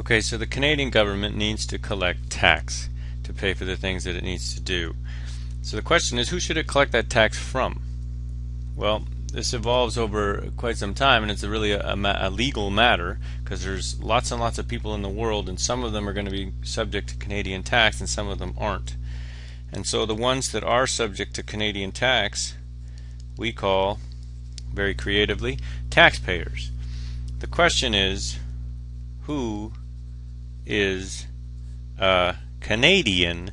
Okay, so the Canadian government needs to collect tax to pay for the things that it needs to do. So the question is, who should it collect that tax from? Well, this evolves over quite some time, and it's a really a, a, legal matter because there's lots and lots of people in the world, and some of them are going to be subject to Canadian tax, and some of them aren't. And so the ones that are subject to Canadian tax, we call very creatively taxpayers. The question is, who is a Canadian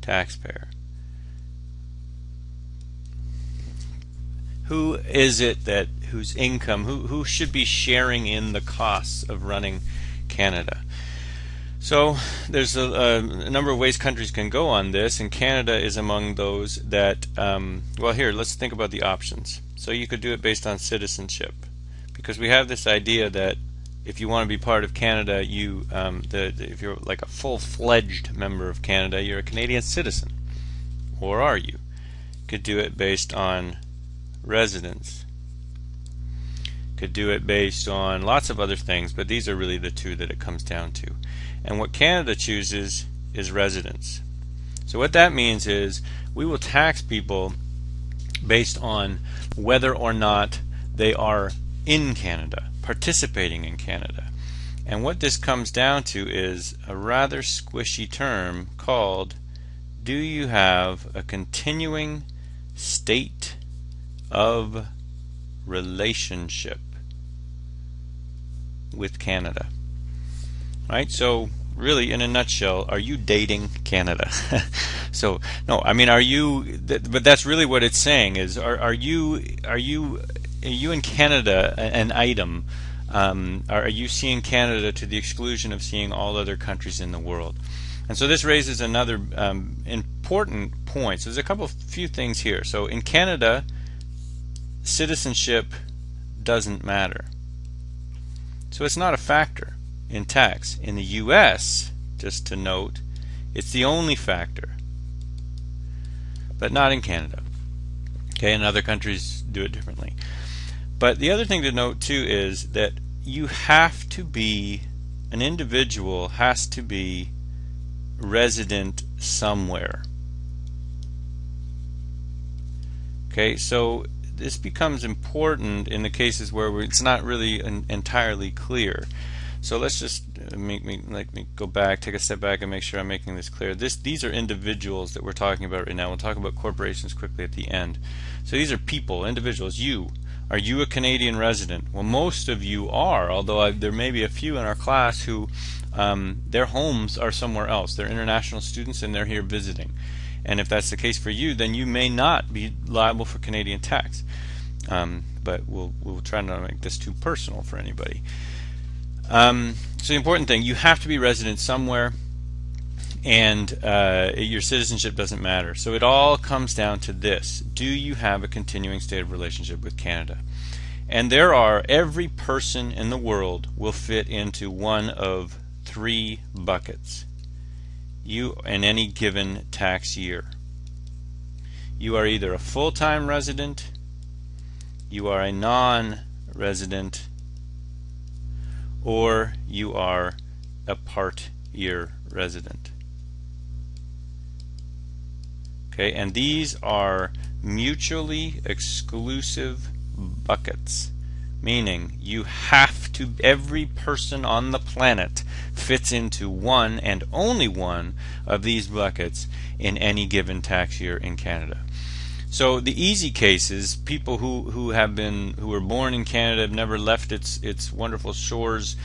taxpayer. Who is it that whose income who who should be sharing in the costs of running Canada? So there's a, a, number of ways countries can go on this, and Canada is among those that. Um, well, here let's think about the options. So you could do it based on citizenship, because we have this idea that if you want to be part of Canada, you um, the, the, if you're like a full-fledged member of Canada, you're a Canadian citizen, or are you? Could do it based on residence. Could do it based on lots of other things, but these are really the two that it comes down to. And what Canada chooses is residence. So what that means is we will tax people based on whether or not they are in Canada participating in Canada. And what this comes down to is a rather squishy term called Do you have a continuing state of relationship with Canada? Right? So, really, in a nutshell, are you dating Canada? so, no, I mean, are you, but that's really what it's saying is, are, are you, are you you in Canada an item? Um, are you seeing Canada to the exclusion of seeing all other countries in the world? And so this raises another um, important point. So there's a couple, few things here. So in Canada, citizenship doesn't matter. So it's not a factor in tax. In the U.S., just to note, it's the only factor, but not in Canada. Okay, and other countries do it differently. But the other thing to note too is that you have to be, an individual has to be resident somewhere. Okay, so this becomes important in the cases where it's not really entirely clear. So let's just uh, make me like me go back, take a step back, and make sure I'm making this clear. This these are individuals that we're talking about right now. We'll talk about corporations quickly at the end. So these are people, individuals. You, are you a Canadian resident? Well, most of you are, although I, there may be a few in our class who um, their homes are somewhere else. They're international students and they're here visiting. And if that's the case for you, then you may not be liable for Canadian tax. Um, but we'll we'll try not to make this too personal for anybody. Um, so the important thing, you have to be resident somewhere and uh, your citizenship doesn't matter. So it all comes down to this do you have a continuing state of relationship with Canada? And there are, every person in the world will fit into one of three buckets. You, in any given tax year, you are either a full time resident, you are a non resident, or you are a part year resident. Okay, and these are mutually exclusive buckets, meaning you have to, every person on the planet fits into one and only one of these buckets in any given tax year in Canada. So the easy cases, people who, who have been who were born in Canada, have never left its its wonderful shores,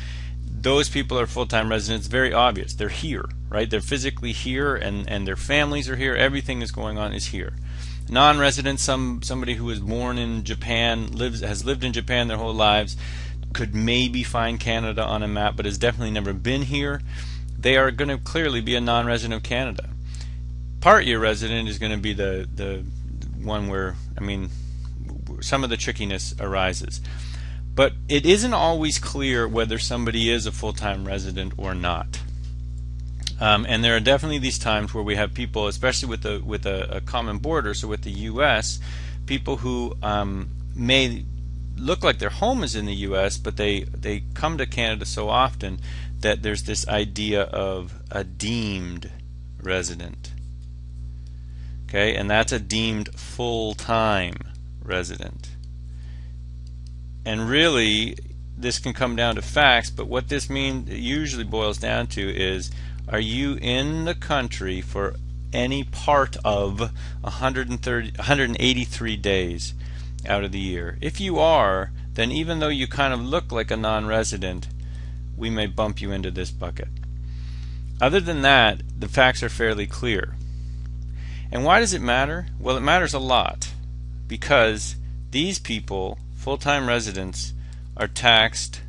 those people are full-time residents very obvious. They're here right? They're physically here and and their families are here. Everything is going on is here. Non-resident some somebody who was born in Japan lives has lived in Japan their whole lives could maybe find Canada on a map but has definitely never been here. They are going to clearly be a non-resident of Canada. Part year resident is going to be the the one where I mean some of the trickiness arises but it isn't always clear whether somebody is a full-time resident or not. Um, and there are definitely these times where we have people, especially with a with a, a common border, so with the U.S., people who um, may look like their home is in the US, but they, they come to Canada so often that there's this idea of a deemed resident. Okay, and that's a deemed full-time resident. And really, this can come down to facts, but what this means usually boils down to is are you in the country for any part of 130, 183 days out of the year? If you are, then even though you kind of look like a non-resident, we may bump you into this bucket. Other than that, the facts are fairly clear. And why does it matter? Well, it matters a lot because these people, full-time residents, are taxed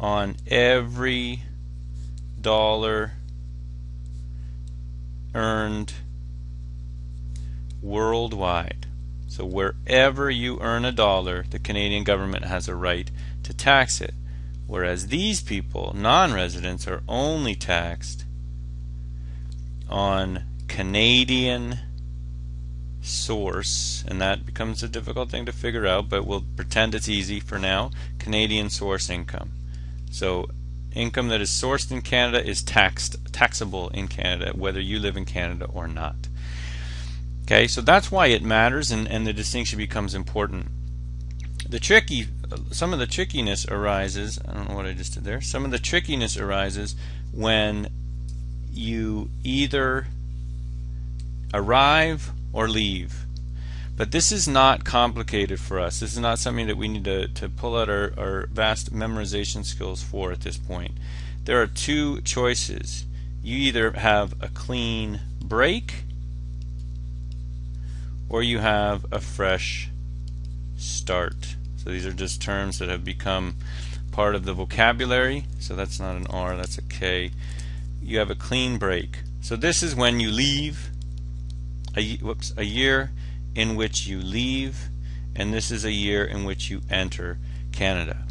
on every dollar earned worldwide. So wherever you earn a dollar, the Canadian government has a right to tax it. Whereas these people, non-residents, are only taxed on Canadian source, and that becomes a difficult thing to figure out, but we'll pretend it's easy for now. Canadian source income. So income that is sourced in Canada is taxed taxable in Canada, whether you live in Canada or not. Okay, so that's why it matters, and, and the distinction becomes important. The tricky, some of the trickiness arises. I don't know what I just did there. Some of the trickiness arises when you either arrive or leave. But this is not complicated for us. This is not something that we need to, to pull out our, our vast memorization skills for at this point. There are two choices. You either have a clean break or you have a fresh start. So these are just terms that have become part of the vocabulary. So that's not an R, that's a K. You have a clean break. So this is when you leave a, whoops, a year in which you leave, and this is a year in which you enter Canada.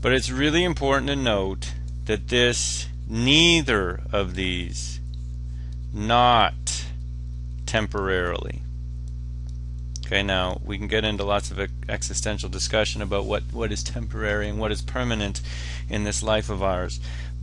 But it's really important to note that this, neither of these, not temporarily. Okay, now we can get into lots of existential discussion about what, what is temporary and what is permanent in this life of ours.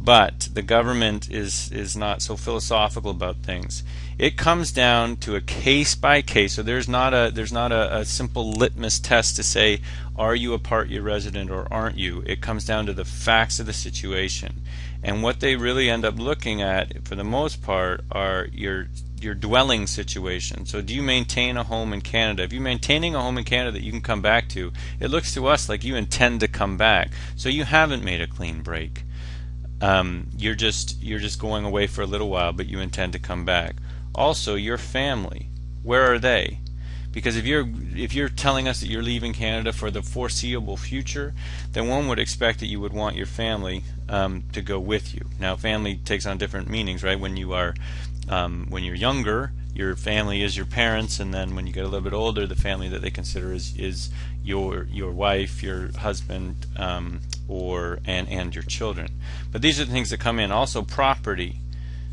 But the government is, is not so philosophical about things. It comes down to a case by case. So there's not a there's not a, a simple litmus test to say are you a part year resident or aren't you. It comes down to the facts of the situation. And what they really end up looking at for the most part are your your dwelling situation. So do you maintain a home in Canada? If you're maintaining a home in Canada that you can come back to, it looks to us like you intend to come back. So you haven't made a clean break. Um, you're just you're just going away for a little while, but you intend to come back. Also, your family, where are they? Because if you're if you're telling us that you're leaving Canada for the foreseeable future, then one would expect that you would want your family um, to go with you. Now, family takes on different meanings, right? When you are um, when you're younger, your family is your parents, and then when you get a little bit older, the family that they consider is is your your wife, your husband, um, or and and your children. But these are the things that come in. Also, property.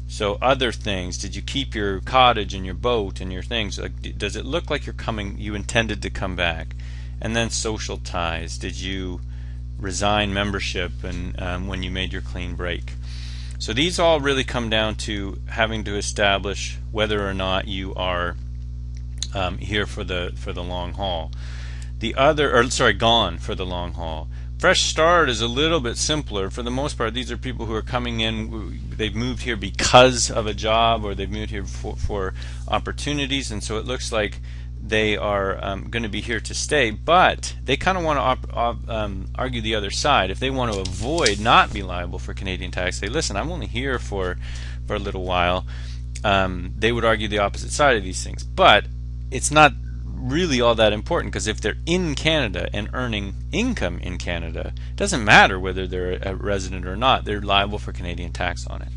So other things. Did you keep your cottage and your boat and your things? Like, does it look like you're coming? You intended to come back, and then social ties. Did you resign membership and um, when you made your clean break? So these all really come down to having to establish whether or not you are um, here for the for the long haul. The other, or sorry, gone for the long haul. Fresh start is a little bit simpler. For the most part, these are people who are coming in. They've moved here because of a job, or they've moved here for, for opportunities, and so it looks like they are um, going to be here to stay, but they kind of want to um, argue the other side. If they want to avoid not be liable for Canadian tax, say, listen, I'm only here for for a little while. Um, they would argue the opposite side of these things, but it's not really all that important because if they're in Canada and earning income in Canada, it doesn't matter whether they're a resident or not. They're liable for Canadian tax on it.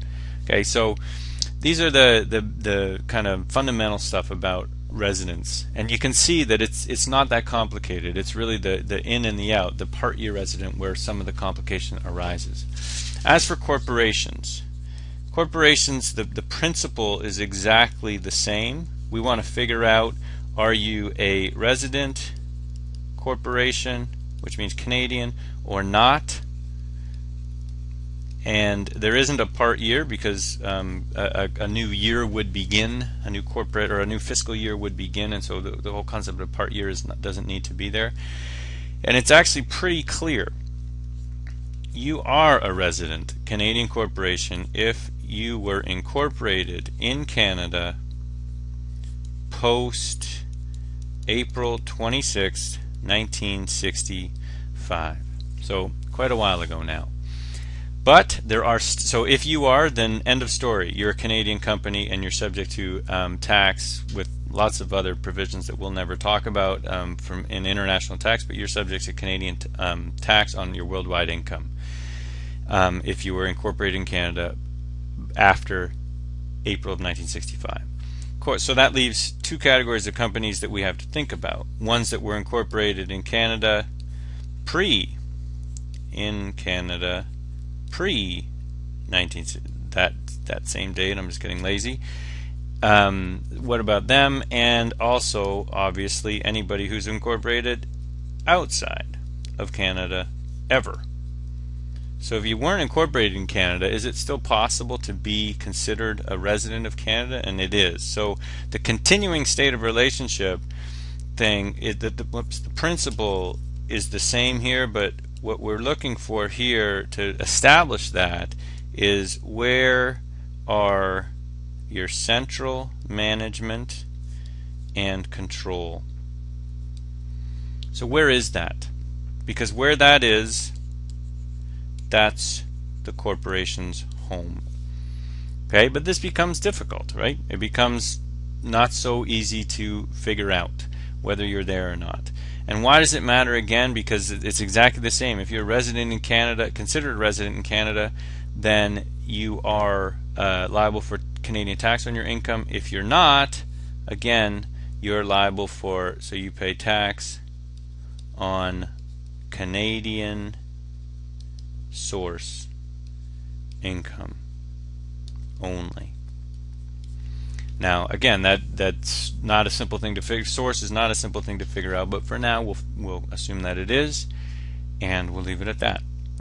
Okay, so these are the the, the kind of fundamental stuff about residents and you can see that it's it's not that complicated. It's really the the in and the out the part year resident where some of the complication arises. As for corporations corporations the the principle is exactly the same. We want to figure out are you a resident corporation, which means Canadian, or not. And there isn't a part year because um, a, a, new year would begin, a new corporate or a new fiscal year would begin, and so the, the whole concept of part year not, doesn't need to be there. And it's actually pretty clear. You are a resident Canadian corporation if you were incorporated in Canada post April 26, 1965. So quite a while ago now. But there are so if you are, then end of story. You're a Canadian company and you're subject to um, tax with lots of other provisions that we'll never talk about um, from in international tax. But you're subject to Canadian um, tax on your worldwide income um, if you were incorporated in Canada after April of 1965 so that leaves two categories of companies that we have to think about. Ones that were incorporated in Canada pre in Canada pre 19 that that same date. I'm just getting lazy. Um, what about them? And also, obviously, anybody who's incorporated outside of Canada ever. So if you weren't incorporated in Canada, is it still possible to be considered a resident of Canada? And it is. So the continuing state of relationship thing, it, the, the, the principle is the same here, but what we're looking for here to establish that is where are your central management and control. So where is that? Because where that is, that's the corporation's home. Okay, but this becomes difficult, right? It becomes not so easy to figure out whether you're there or not. And why does it matter again? Because it's exactly the same. If you're a resident in Canada, considered a resident in Canada, then you are uh, liable for Canadian tax on your income. If you're not, again, you're liable for, so you pay tax on Canadian source income only. Now, again, that that's not a simple thing to figure. Source is not a simple thing to figure out, but for now, we'll we'll assume that it is, and we'll leave it at that.